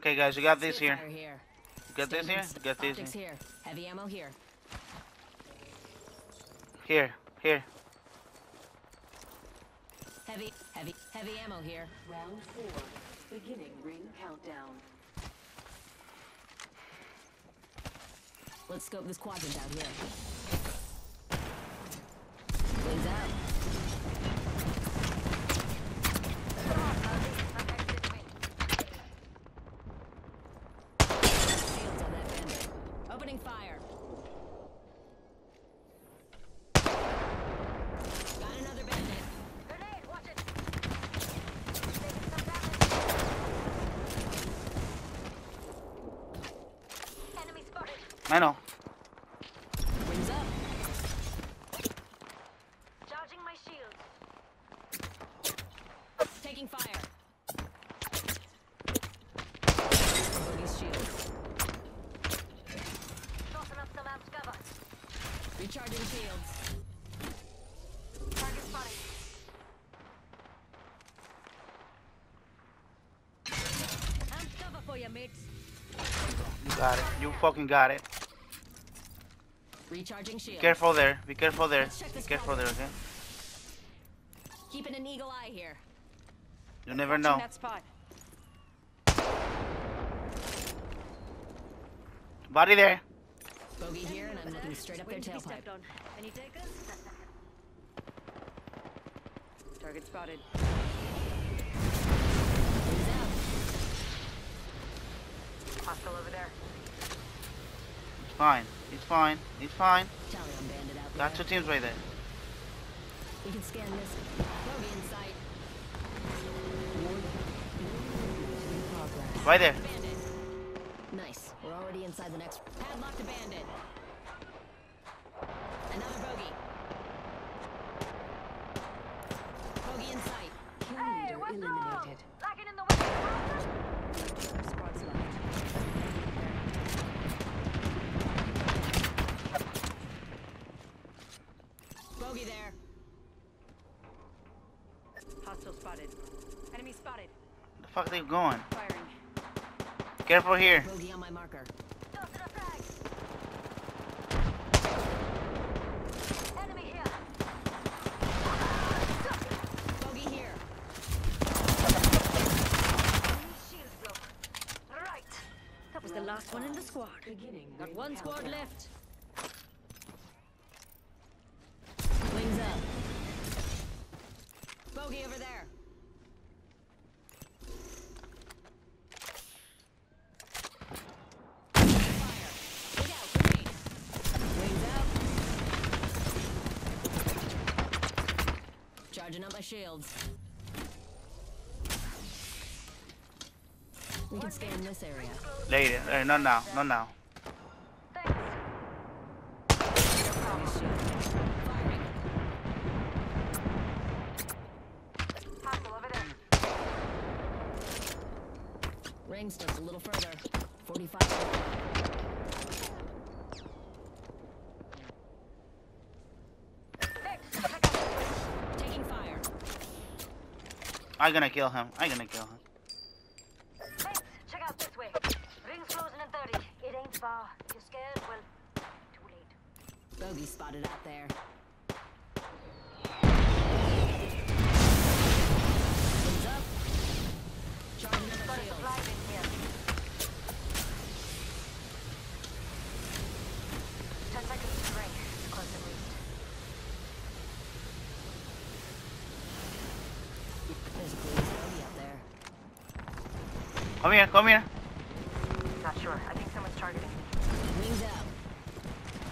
Okay, guys, we got this here. Spitfire here. You got this here? Standards, You got this here. here. Heavy ammo here. Here, here. Heavy, heavy, heavy ammo here. Round four. Beginning ring countdown. Let's scope this quadrant out here. Wings out. Shields on that bandit. Opening fire. Got another bandit. Grenade, watch it. Taking some damage. Enemy spotted. I know. Wings up. Charging my shield. Taking fire. Bogey's shield. Tossing up some amped cover. Recharging shields. Target spotted. Amped cover for you, mates. You got it. You fucking got it. Recharging shields. Careful there. Be careful there. Be careful there, okay? Keeping an eagle eye here. You never know. That spot. Body there. Bogey here, and I'm looking straight up their Waiting to be tailpipe. stepped on. Any takers? Target spotted. Wings. Hostile over there. It's fine. It's fine. It's fine. Tally on bandit out Got two teams right there. We can scan this. Bogey in sight. Right there. Nice. We're already inside the next. Padlock to bandit. Another. Bogey in sight. Kill Hey, leader what's eliminated. Lacking in the wind. Squads left. Bogey there. Hostile spotted. Enemy spotted. The fuck are they going? Firing. Careful here. Bogey on my marker. Tossing a frag. Enemy here. Bogey here. Enemy shield broke. Right. That was the last one in the squad. Beginning Got one squad left. Wings up. Bogey over there. Fire. Look out, grenade. Wings out. Charging up my shields. We can scan this area. Later. Uh, not now. Not now. Thanks. Firing. Hostile over there. Ring starts a little further. 45. Next. Check out this way. Taking fire. I'm gonna kill him. I'm gonna kill him. Mates, check out this way. Ring's closing in 30. It ain't far. You're scared? Well, too late. Bogey spotted out there. Wings up. Charging up my Got a shield. supply bin here. Ten seconds to ring. Close at least. There's a police bogey up there. Come here. Come here. Not sure. I think someone's targeting me. Wings out.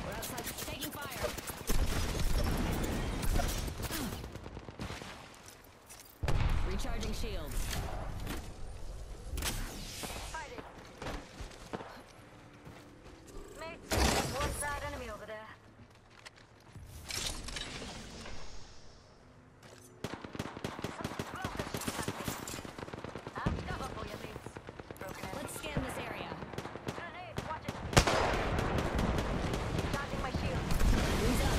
We're outside. Taking fire. Recharging shields. Fighting. Mates, one side enemy over there. I'm cover for you, mates. Broken in. Let's scan this area. Grenade, watch it. Charging my shield. Wings up.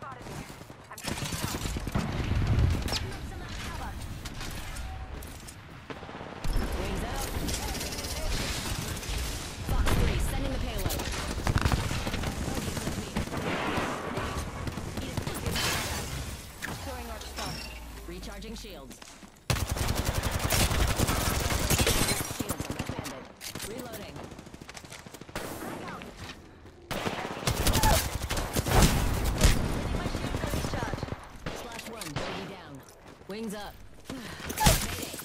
Got a bandit. Recharging shields. Shields on that bandit. Reloading. My shields are recharged. Slash one. Bogey down. Wings up. Mayday.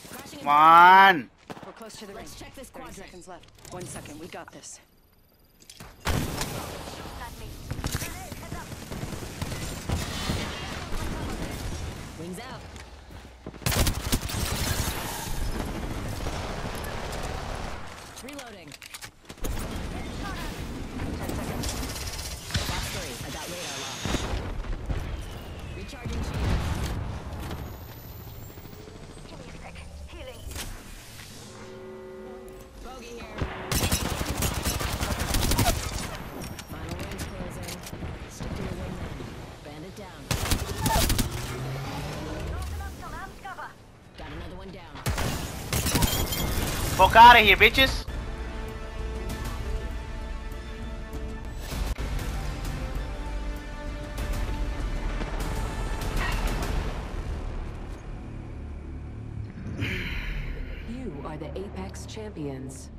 Crashing in Come on. We're close to the ring. Let's check this 30 seconds left. One second, we got this. Shooting at me. Grenade, heads up. Wings out. Fuck out of here, bitches. You are the Apex champions.